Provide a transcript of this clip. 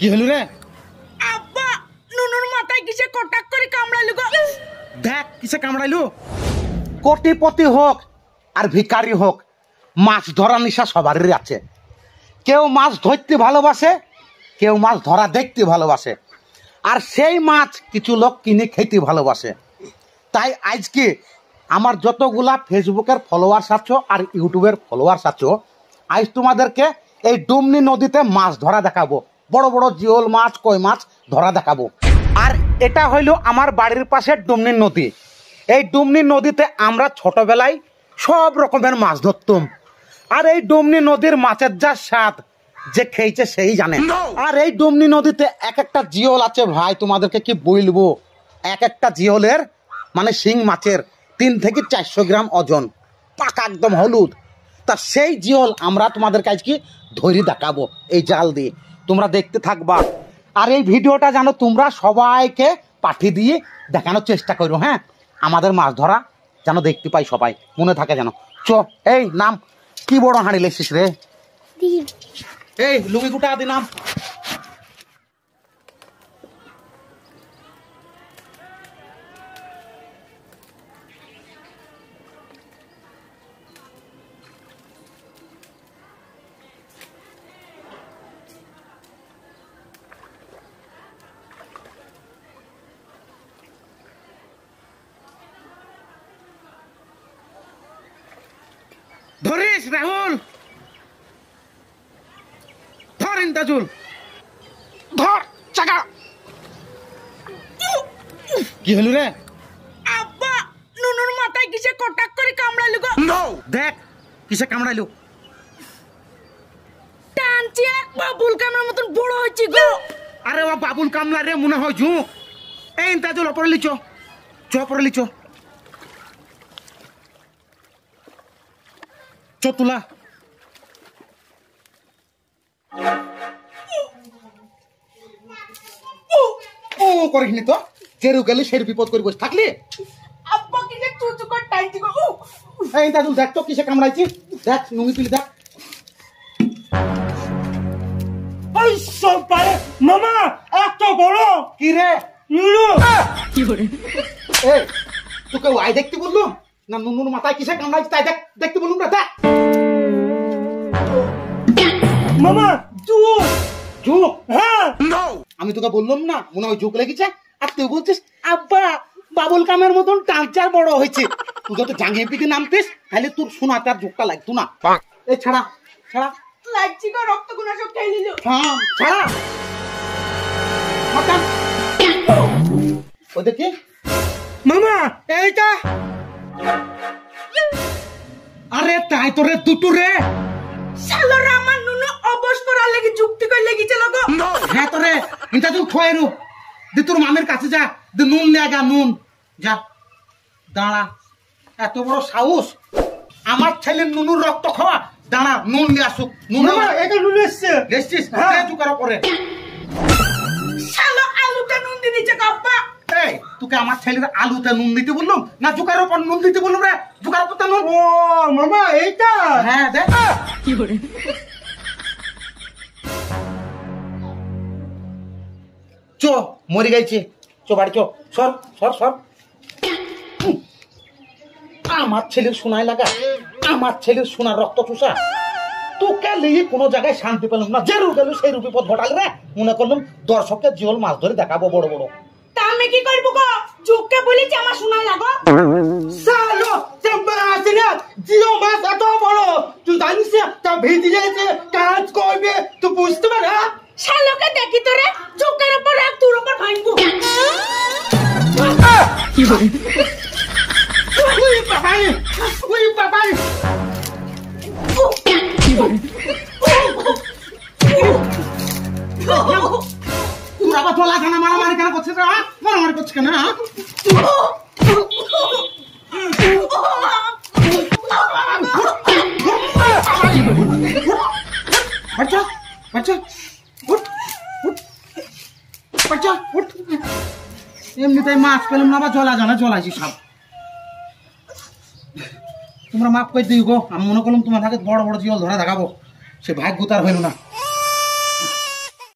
কি হলো রে? আব্বা নুনুর মাথায় কিসে কটাক করে কামড়াইলো গো? দেখ কিসে কামড়াইলো? কোটিপতি হোক আর ভিকারি হোক মাছ ধরা নিশা সবারই আছে। কেউ মাছ ধরতে ভালোবাসে কেউ মাছ ধরা দেখতে ভালোবাসে। আর সেই মাছ কিছু লোক কিনে খেতে ভালোবাসে। তাই আজকে আমার যতগুলা ফেসবুকের ফলোয়ার্স আছো আর ইউটিউবের ফলোয়ার্স আছো আজ তোমাদেরকে এই ডুমনি নদীতে মাছ ধরা দেখাবো। বড় বড় জিওল মাছ কই মাছ ধরা দেখাবো। আর এটা হইল আমার বাড়ির পাশে ডুমনি নদী। এই ডুমনি নদীতে আমরা ছোটবেলায় সব রকমের মাছ ধরতাম। আর এই ডুমনি নদীর মাছের যা স্বাদ যে খেয়েছে সেই জানে। আর এই ডুমনি নদীতে এক একটা জিওল আছে ভাই তোমাদেরকে কি বলব? এক একটা জিওলের মানে শিং মাছের তিন থেকে চারশো গ্রাম ওজন। পাকা একদম হলুদ। তা সেই জিওল আমরা তোমাদের কাছে কি ধরি দেখাবো এই জাল দিয়ে। তোমরা দেখতে থাকবা। আর এই ভিডিওটা যেন তোমরা সবাইকে পাঠিয়ে দিয়ে দেখানোর চেষ্টা করো হ্যাঁ? আমাদের মাছ ধরা যেন দেখতে পাই সবাই মনে থাকে যেন। চ এই নাম কি বড় হাঁড়ি লেছিস রে? এই লুঙ্গি গুটা দি নাম। ধরিস রাহুল। ধর ইন্তাজুল ধর চাকা। কি হলো রে? আব্বা নুনুর মাথায় কিসে কটাক করে কামড়াইলো গো? দেখ কিসে কামড়াইলো। টানছি এক বাবুল কামড়ার মতন বড় হয়েছে গো। আরে ও বাবুল কামলা রে মনে হয় ঝুঁক। এই ইন্তাজুল ওপরে লিচ চ ওপরে লিচ চ তুলা ও করিসনি তো? যেরু গেলি সের বিপদ করে বসে থাকলি? আব্বা চুচু করে টানছি গো উহ! এই দাদু দেখ তো কিসে কামড়াইছি। দেখ নুঙ্গি তুলি দেখ। ওই সব পারে মামা এত বড়। কি রে নুনু এই তোকে ওয়াই দেখতে বললুম? না নুনুর মাথায় কিসে কামড়াইছি তাই দেখ দেখতে রে দেখ। মামা জুস ঝুঁক হ্যাঁ। আমি তোকে বললাম না মনে হয় ঝুঁক লেগেছে। আর তুই বলছিস আব্বা বাবুল কামের মতন টাঁচার বড় হয়েছে। তুই যত জাঙ্গিয়ে পিকে নামতিস তাহলে তোর শোনা তার ঝুঁকটা লাগতো না। এই ছাড়া ছাড়া। লাগছি গো রক্তগুলো সব খেয়ে নিল। থাম ছাড়া। মাতাম ও দেখি মামা। এইটা। আরে তাই তোরে দুটো রে। শালোরা আমার নুনু অবশ করার লাগি যুক্তি করে লেগেছিল গো হ্যাঁ তোরে ইন্টা তুই খোয়াই রু। দি তোর মামের কাছে যা দি নুন লে যা নুন। যা। দাঁড়া এত বড় সাহস। আমার ছেলে নুনুর রক্ত খাওয়া। দাঁড়া নুন নিয়ে আসুক। নুন মামা এটা নুনু এসছে। দেখছিস হ্যাঁ। তুই করার পরে তোকে আমার ছেলের আলুতে নুন দিতে বললাম? না জুকার উপর নুন দিতে বললাম রে? জুকার উপর নুন। ও মামা এইটা? হ্যাঁ দেখ। চ মরে গেছে। চ বাড়ি চো। সর সর সর। আমার ছেলের সোনায় লাগা আমার ছেলের সোনার রক্ত চুষা। তোকে লিয়ে কোনো জায়গায় শান্তি পেলাম না। যে রূপ গেল সেই রূপে পথ ঘটাল রে। মনে করলাম দর্শককে জিওল মাছ ধরে দেখাবো বড় বড়। তা আমি কি করব গো? যুগকে বলেছি আমার শোনা লাগো। সালো চেম্বার আছে না? জিও মাছ এত বড়। তুই জানিস তা ভেজে যাচ্ছে কাজ করবে। তুই বুঝতে পারা সালোকে শালোকে দেখি তোরে চোখের উপর রাখ তোর উপর ভাঙবো। কেন মারামারি কেন করছিস হ্যাঁ? মারামারি করছিস কেন হ্যাঁ? বাচ্চা বাচ্চা, উঠ উঠ। মাছ পেলাম না আবার জলা জানা, জলাইছি সব। তোমরা মাফ করে দিই গো, আমি মনে করলাম তোমার থাকে বড় বড় জিওল ধরা দেখাবো। সে ভাগ্য তার হইল না।